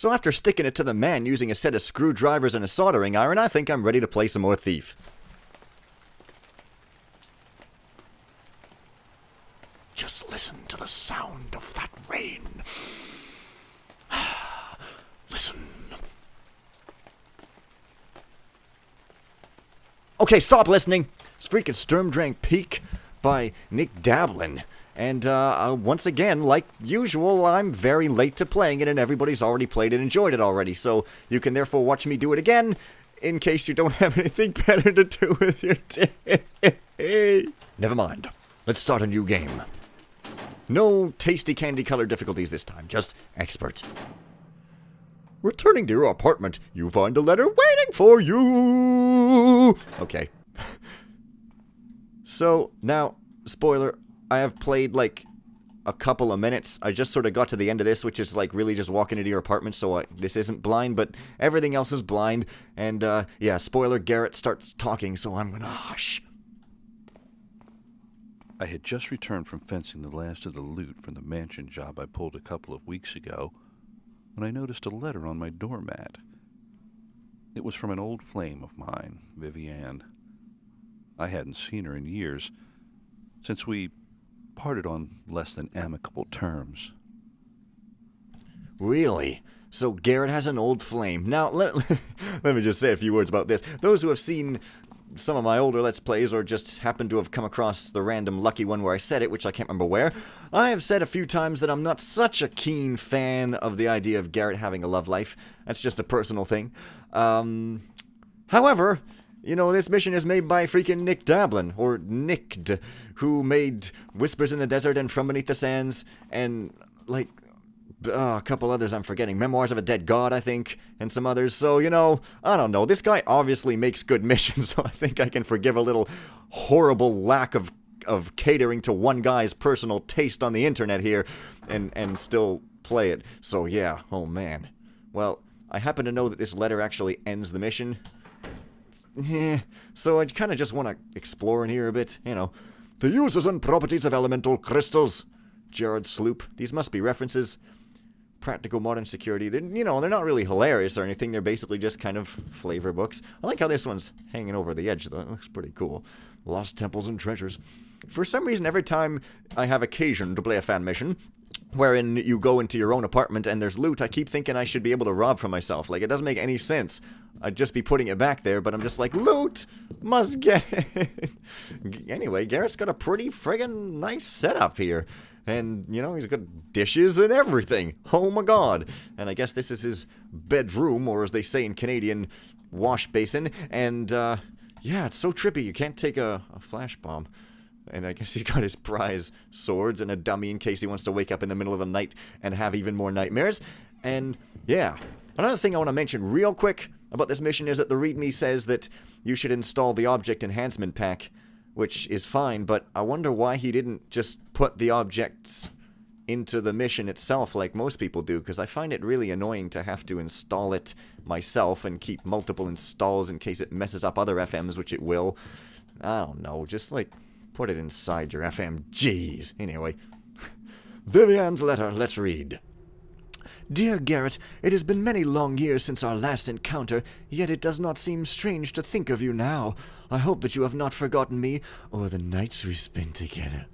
So after sticking it to the man using a set of screwdrivers and a soldering iron, I think I'm ready to play some more Thief. Just listen to the sound of that rain. listen. Okay, stop listening. It's freaking Sturmdrang Peak by Nick Dablin. And uh, uh, once again, like usual, I'm very late to playing it, and everybody's already played and enjoyed it already. So you can therefore watch me do it again, in case you don't have anything better to do with your day. Never mind. Let's start a new game. No tasty candy colored difficulties this time, just expert. Returning to your apartment, you find a letter waiting for you. Okay. so, now, spoiler, I have played like a couple of minutes. I just sort of got to the end of this, which is like really just walking into your apartment, so I, this isn't blind, but everything else is blind. And uh, yeah, spoiler, Garrett starts talking, so I'm gonna hush. I had just returned from fencing the last of the loot from the mansion job I pulled a couple of weeks ago when I noticed a letter on my doormat. It was from an old flame of mine, Vivienne. I hadn't seen her in years, since we parted on less than amicable terms. Really? So Garrett has an old flame. Now, let, let me just say a few words about this. Those who have seen some of my older Let's Plays or just happen to have come across the random lucky one where I said it, which I can't remember where, I have said a few times that I'm not such a keen fan of the idea of Garrett having a love life. That's just a personal thing. Um, however, you know, this mission is made by freaking Nick Dablin, or Nicked, who made Whispers in the Desert and From Beneath the Sands, and, like, uh, a couple others I'm forgetting. Memoirs of a Dead God, I think, and some others. So, you know, I don't know. This guy obviously makes good missions, so I think I can forgive a little horrible lack of of catering to one guy's personal taste on the internet here and and still play it. So, yeah. Oh man. Well, I happen to know that this letter actually ends the mission. Yeah, so I kind of just want to explore in here a bit, you know. The uses and properties of elemental crystals. Jared Sloop. These must be references practical modern security. They're, you know, they're not really hilarious or anything. They're basically just kind of flavor books. I like how this one's hanging over the edge, though. It looks pretty cool. Lost temples and treasures. For some reason, every time I have occasion to play a fan mission, wherein you go into your own apartment and there's loot, I keep thinking I should be able to rob for myself. Like, it doesn't make any sense. I'd just be putting it back there, but I'm just like, loot! Must get it! anyway, Garrett's got a pretty friggin' nice setup here. And, you know, he's got dishes and everything. Oh my god. And I guess this is his bedroom, or as they say in Canadian, wash basin. And, uh, yeah, it's so trippy. You can't take a, a flash bomb. And I guess he's got his prize swords and a dummy in case he wants to wake up in the middle of the night and have even more nightmares. And, yeah. Another thing I want to mention real quick about this mission is that the README says that you should install the Object Enhancement Pack which is fine, but I wonder why he didn't just put the objects into the mission itself like most people do, because I find it really annoying to have to install it myself and keep multiple installs in case it messes up other FMs, which it will. I don't know, just like put it inside your FMGs. Anyway. Vivian's letter, let's read. Dear Garrett, it has been many long years since our last encounter, yet it does not seem strange to think of you now. I hope that you have not forgotten me, or the nights we spent together.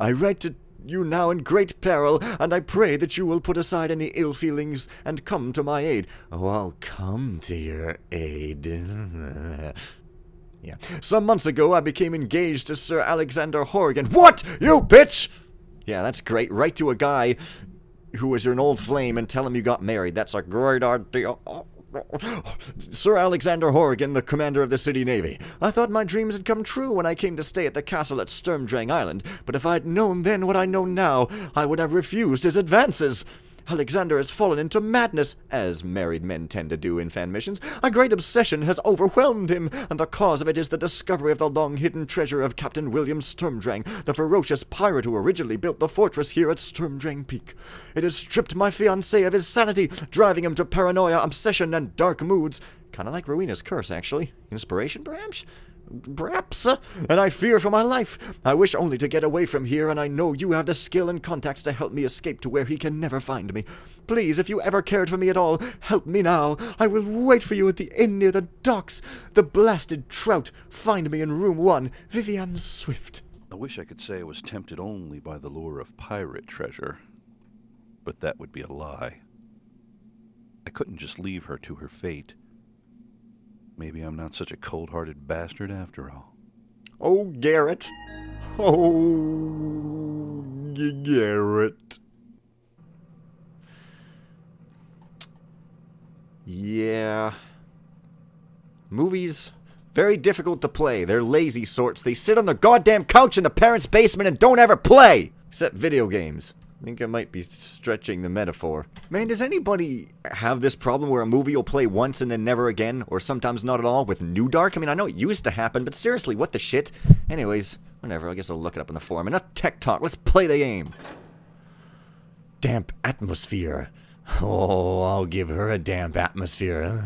I write to you now in great peril, and I pray that you will put aside any ill feelings and come to my aid. Oh, I'll come to your aid. yeah. Some months ago, I became engaged to Sir Alexander Horrigan. What? You bitch! Yeah, that's great. Write to a guy who was an old flame and tell him you got married. That's a great idea. Sir Alexander Horrigan, the commander of the City Navy. I thought my dreams had come true when I came to stay at the castle at Sturmdrang Island, but if I had known then what I know now, I would have refused his advances. Alexander has fallen into madness, as married men tend to do in fan missions. A great obsession has overwhelmed him, and the cause of it is the discovery of the long hidden treasure of Captain William Sturmdrang, the ferocious pirate who originally built the fortress here at Sturmdrang Peak. It has stripped my fiancé of his sanity, driving him to paranoia, obsession, and dark moods. Kind of like Rowena's curse, actually. Inspiration, perhaps? Perhaps, and I fear for my life. I wish only to get away from here, and I know you have the skill and contacts to help me escape to where he can never find me. Please, if you ever cared for me at all, help me now. I will wait for you at the inn near the docks. The blasted trout. Find me in room one. Vivian Swift. I wish I could say I was tempted only by the lure of pirate treasure, but that would be a lie. I couldn't just leave her to her fate. Maybe I'm not such a cold hearted bastard after all. Oh, Garrett. Oh, Garrett. Yeah. Movies, very difficult to play. They're lazy sorts. They sit on their goddamn couch in the parents' basement and don't ever play! Except video games. I think I might be stretching the metaphor. Man, does anybody have this problem where a movie will play once and then never again, or sometimes not at all, with New Dark? I mean, I know it used to happen, but seriously, what the shit? Anyways, whatever, I guess I'll look it up in the forum. Enough tech talk, let's play the game. Damp atmosphere. Oh, I'll give her a damp atmosphere.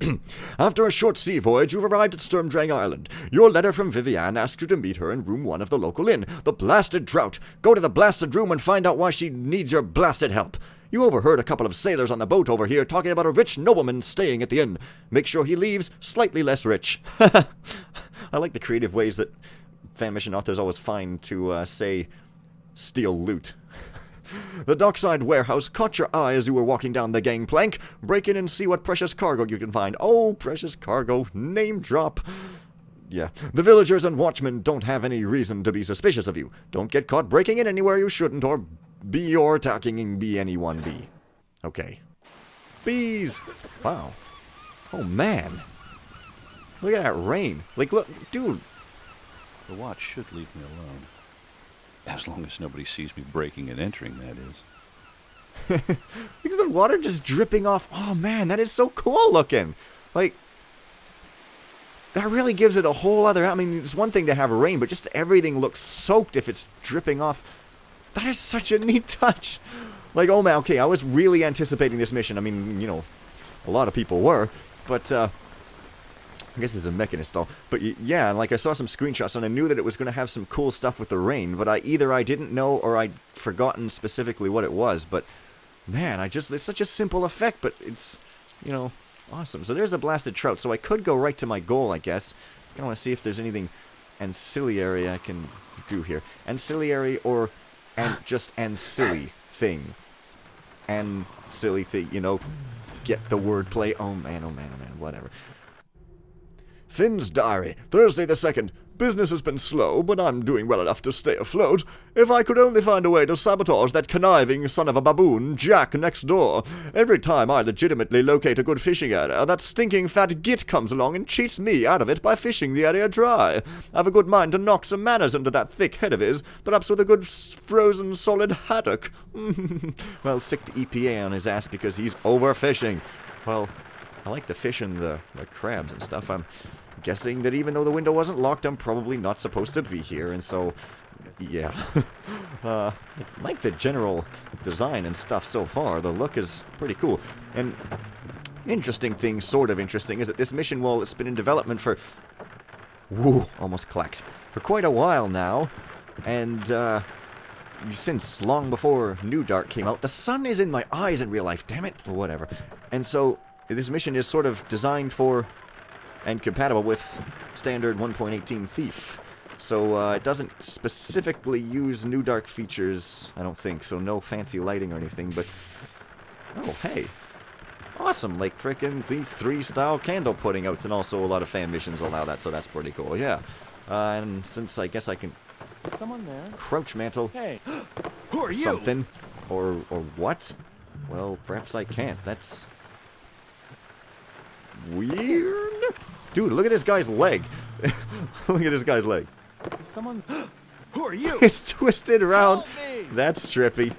After a short sea voyage, you've arrived at Sturmdrang Island. Your letter from Vivian asks you to meet her in room one of the local inn, the Blasted Trout. Go to the blasted room and find out why she needs your blasted help. You overheard a couple of sailors on the boat over here talking about a rich nobleman staying at the inn. Make sure he leaves slightly less rich. I like the creative ways that fan authors always find to uh, say steal loot. The dockside warehouse caught your eye as you were walking down the gangplank. Break in and see what precious cargo you can find. Oh, precious cargo. Name drop. Yeah. The villagers and watchmen don't have any reason to be suspicious of you. Don't get caught breaking in anywhere you shouldn't, or be or attacking be anyone be. Okay. Bees! Wow. Oh, man. Look at that rain. Like, look, dude. The watch should leave me alone. As long as nobody sees me breaking and entering, that is. Look at the water just dripping off. Oh man, that is so cool looking. Like, that really gives it a whole other. I mean, it's one thing to have rain, but just everything looks soaked if it's dripping off. That is such a neat touch. Like, oh man, okay, I was really anticipating this mission. I mean, you know, a lot of people were, but uh, I guess it's a mechanist all. But yeah, like I saw some screenshots and I knew that it was going to have some cool stuff with the rain, but I either I didn't know or I'd forgotten specifically what it was. But man, I just, it's such a simple effect, but it's, you know, awesome. So there's a blasted trout. So I could go right to my goal, I guess. I kind of want to see if there's anything ancillary I can do here. Ancillary or and just ancillary thing. And silly thing, you know, get the wordplay. Oh man, oh man, oh man, whatever. Finn's Diary, Thursday the 2nd. Business has been slow, but I'm doing well enough to stay afloat. If I could only find a way to sabotage that conniving son of a baboon, Jack, next door. Every time I legitimately locate a good fishing area, that stinking fat git comes along and cheats me out of it by fishing the area dry. I've a good mind to knock some manners into that thick head of his, perhaps with a good frozen solid haddock. well, sic the EPA on his ass because he's overfishing. Well, I like the fish and the, the crabs and stuff. I'm guessing that even though the window wasn't locked, I'm probably not supposed to be here, and so, yeah. uh, like the general design and stuff so far. The look is pretty cool. And interesting thing, sort of interesting, is that this mission, well, it's been in development for... Woo, almost clacked. For quite a while now, and, uh, since long before New Dark came out. The sun is in my eyes in real life, damn it. Or whatever. And so, this mission is sort of designed for and compatible with standard 1.18 Thief. So uh, it doesn't specifically use New Dark features, I don't think, so no fancy lighting or anything, but... Oh, hey. Awesome, like frickin' Thief 3 style candle putting outs, and also a lot of fan missions allow that, so that's pretty cool, yeah. Uh, and since I guess I can... Someone there? Crouch mantle... Hey, who are you? Something. Or, or what? Well, perhaps I can't. That's... Weird? Dude, look at this guy's leg. look at this guy's leg. Someone. Who are you? It's twisted around. That's trippy.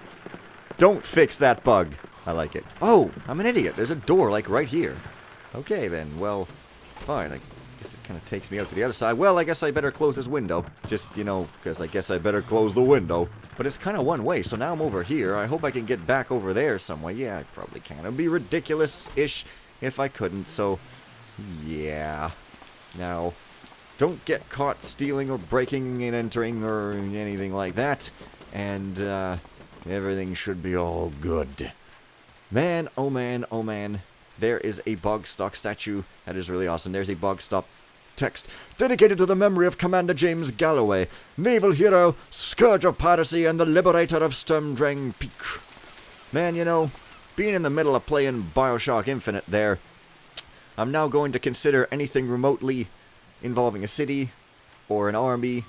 Don't fix that bug. I like it. Oh, I'm an idiot. There's a door, like, right here. Okay, then. Well, fine. I guess it kind of takes me out to the other side. Well, I guess I better close this window. Just, you know, because I guess I better close the window. But it's kind of one way, so now I'm over here. I hope I can get back over there some way. Yeah, I probably can. It would be ridiculous-ish if I couldn't, so... Yeah. Now, don't get caught stealing or breaking and entering or anything like that, and uh, everything should be all good. Man, oh man, oh man, there is a Bogstock statue. That is really awesome. There's a Bogstock text dedicated to the memory of Commander James Galloway, naval hero, scourge of piracy, and the liberator of Sturmdrang Peak. Man, you know, being in the middle of playing Bioshock Infinite there, I'm now going to consider anything remotely involving a city, or an army,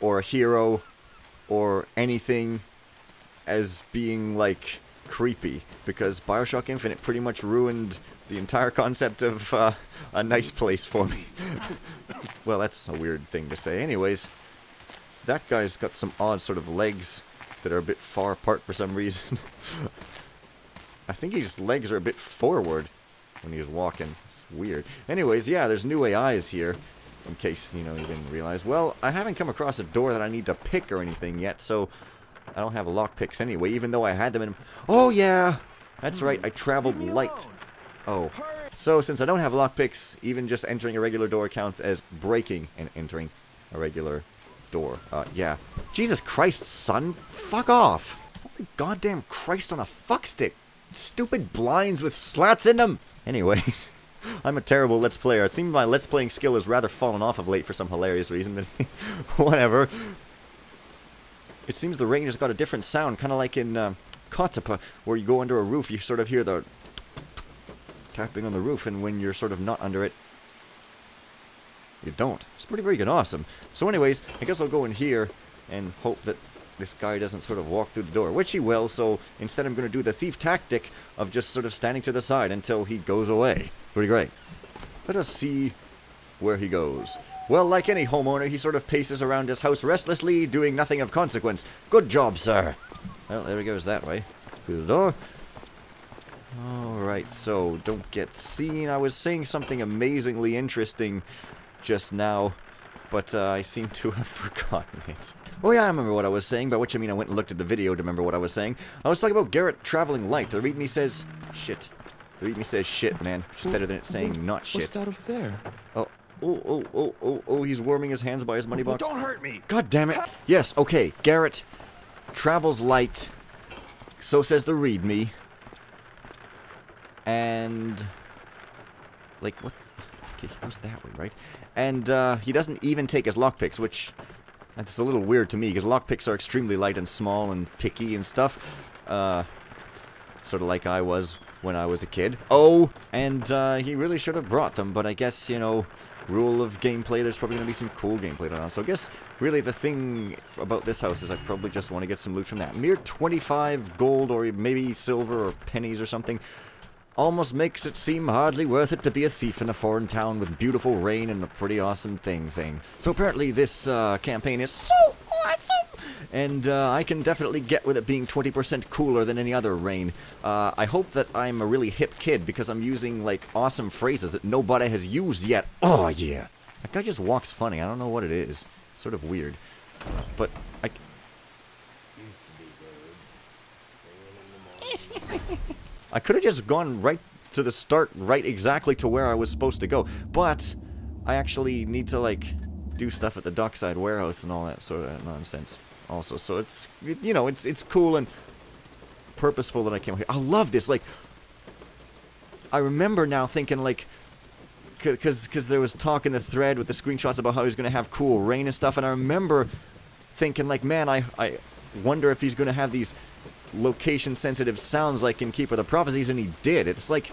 or a hero, or anything as being, like, creepy. Because Bioshock Infinite pretty much ruined the entire concept of uh, a nice place for me. well, that's a weird thing to say. Anyways, that guy's got some odd sort of legs that are a bit far apart for some reason. I think his legs are a bit forward when he's walking. Weird. Anyways, yeah, there's new AIs here. In case, you know, you didn't realize. Well, I haven't come across a door that I need to pick or anything yet, so I don't have lockpicks anyway, even though I had them in... Oh, yeah! That's right, I traveled light. Oh. So, since I don't have lockpicks, even just entering a regular door counts as breaking and entering a regular door. Uh, yeah. Jesus Christ, son! Fuck off! Holy goddamn Christ on a fuckstick! Stupid blinds with slats in them! Anyways, I'm a terrible Let's Player. It seems my Let's Playing skill has rather fallen off of late for some hilarious reason, but whatever. It seems the rain has got a different sound, kind of like in uh, Kotapa, where you go under a roof, you sort of hear the tapping on the roof, and when you're sort of not under it, you don't. It's pretty freaking awesome. So anyways, I guess I'll go in here and hope that this guy doesn't sort of walk through the door, which he will, so instead I'm going to do the thief tactic of just sort of standing to the side until he goes away. Pretty great. Let us see where he goes. Well, like any homeowner, he sort of paces around his house restlessly, doing nothing of consequence. Good job, sir. Well, there he goes that way. Through the door. Alright, so don't get seen. I was saying something amazingly interesting just now, but uh, I seem to have forgotten it. Oh yeah, I remember what I was saying, by which I mean I went and looked at the video to remember what I was saying. I was talking about Garrett traveling light. The readme says... Shit. The readme says shit, man. Which is better than it saying not shit. What's that over there? Oh, oh, oh, oh, oh, oh, he's warming his hands by his money box. Don't hurt me! God damn it. Yes, okay, Garrett travels light. So says the readme. And... Like, what? Okay, he goes that way, right? And, uh, he doesn't even take his lockpicks, which... That's a little weird to me, because lockpicks are extremely light and small and picky and stuff. Uh... Sort of like I was when I was a kid. Oh! And, uh, he really should have brought them, but I guess, you know rule of gameplay, there's probably going to be some cool gameplay going on. So I guess really the thing about this house is I probably just want to get some loot from that. Mere 25 gold or maybe silver or pennies or something almost makes it seem hardly worth it to be a thief in a foreign town with beautiful rain and a pretty awesome thing thing. So apparently this uh, campaign is so! And uh, I can definitely get with it being 20% cooler than any other rain. Uh, I hope that I'm a really hip kid because I'm using like awesome phrases that nobody has used yet. Oh yeah! That guy just walks funny. I don't know what it is. Sort of weird. But I... I could have just gone right to the start, right exactly to where I was supposed to go. But I actually need to, like, do stuff at the dockside warehouse and all that sort of nonsense also. So it's, you know, it's it's cool and purposeful that I came here. I love this. Like, I remember now thinking, like, because because there was talk in the thread with the screenshots about how he's going to have cool rain and stuff, and I remember thinking, like, man, I, I wonder if he's going to have these location-sensitive sounds like in Keeper of the Prophecies, and he did. It's like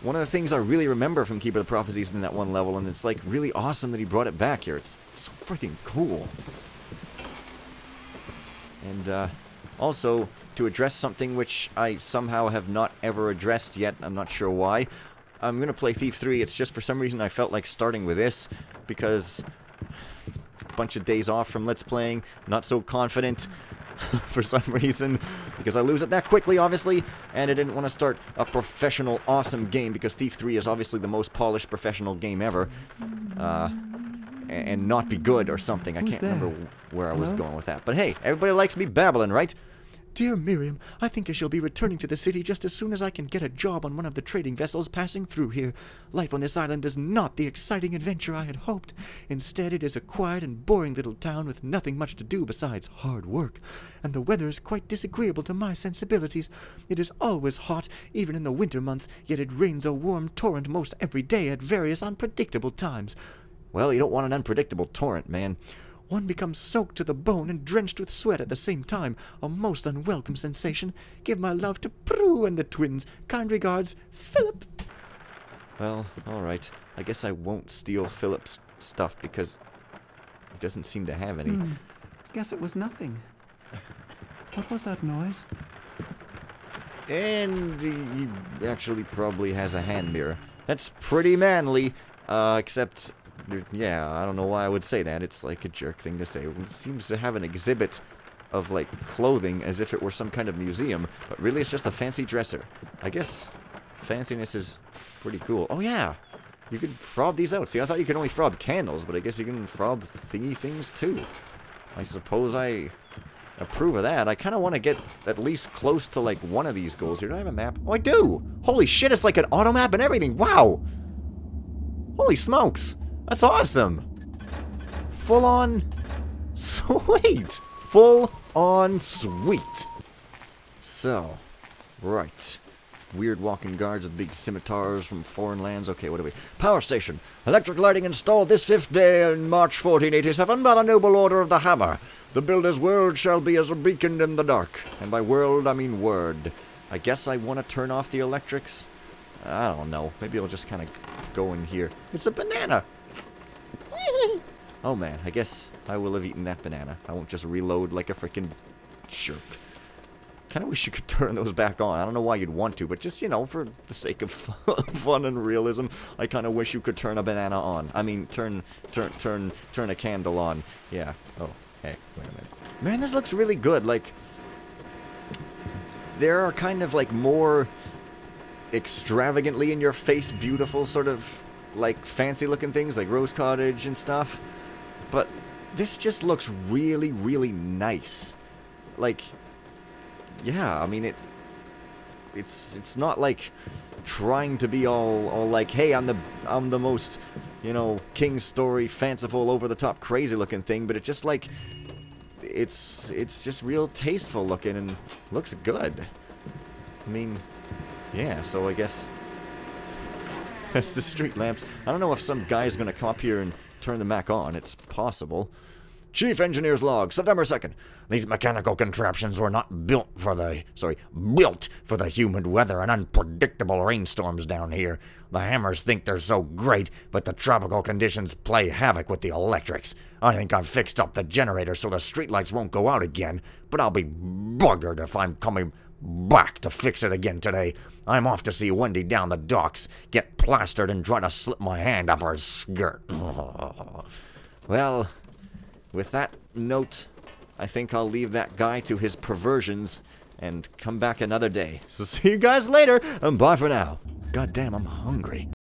one of the things I really remember from Keeper of the Prophecies in that one level, and it's like really awesome that he brought it back here. It's so freaking cool. And uh, also, to address something which I somehow have not ever addressed yet, I'm not sure why, I'm going to play Thief 3. It's just for some reason I felt like starting with this, because a bunch of days off from Let's Playing, not so confident for some reason, because I lose it that quickly, obviously, and I didn't want to start a professional, awesome game, because Thief 3 is obviously the most polished professional game ever. Uh, and not be good or something. I can't there? remember where I was Hello? going with that. But hey, everybody likes me babbling, right? Dear Miriam, I think I shall be returning to the city just as soon as I can get a job on one of the trading vessels passing through here. Life on this island is not the exciting adventure I had hoped. Instead, it is a quiet and boring little town with nothing much to do besides hard work. And the weather is quite disagreeable to my sensibilities. It is always hot, even in the winter months, yet it rains a warm torrent most every day at various unpredictable times. Well, you don't want an unpredictable torrent, man. One becomes soaked to the bone and drenched with sweat at the same time. A most unwelcome sensation. Give my love to Prue and the twins. Kind regards, Philip. Well, alright. I guess I won't steal Philip's stuff because he doesn't seem to have any. Hmm. Guess it was nothing. What was that noise? And he actually probably has a hand mirror. That's pretty manly, uh, except, yeah, I don't know why I would say that. It's like a jerk thing to say. It seems to have an exhibit of, like, clothing as if it were some kind of museum, but really it's just a fancy dresser. I guess fanciness is pretty cool. Oh, yeah! You can frob these out. See, I thought you could only frob candles, but I guess you can frob thingy things, too. I suppose I approve of that. I kind of want to get at least close to, like, one of these goals here. Do I have a map? Oh, I do! Holy shit, it's like an auto map and everything! Wow! Holy smokes! That's awesome! Full on... Sweet! Full on sweet! So, right. Weird walking guards with big scimitars from foreign lands. Okay, what do we... Power station. Electric lighting installed this fifth day in March 1487 by the noble order of the Hammer. The builder's world shall be as a beacon in the dark. And by world, I mean word. I guess I want to turn off the electrics. I don't know. Maybe I'll just kind of go in here. It's a banana! Oh man, I guess I will have eaten that banana. I won't just reload like a freaking jerk. Kind of wish you could turn those back on. I don't know why you'd want to, but just, you know, for the sake of fun and realism, I kind of wish you could turn a banana on. I mean, turn, turn, turn, turn a candle on. Yeah. Oh, hey, wait a minute. Man, this looks really good. Like, there are kind of, like, more extravagantly in your face, beautiful sort of, like, fancy looking things, like Rose Cottage and stuff. But this just looks really, really nice. Like, yeah, I mean it. It's it's not like trying to be all all like, hey, I'm the I'm the most, you know, King Story, fanciful, over the top, crazy looking thing, but it's just like, it's it's just real tasteful looking and looks good. I mean, yeah. So I guess that's the street lamps. I don't know if some guy's gonna come up here and turn them back on. It's possible. Chief Engineer's Log, September 2nd. These mechanical contraptions were not built for the, sorry, built for the humid weather and unpredictable rainstorms down here. The hammers think they're so great, but the tropical conditions play havoc with the electrics. I think I've fixed up the generator so the streetlights won't go out again, but I'll be buggered if I'm coming back to fix it again today. I'm off to see Wendy down the docks, get plastered, and try to slip my hand up her skirt. well, with that note, I think I'll leave that guy to his perversions and come back another day. So see you guys later, and bye for now. God damn, I'm hungry.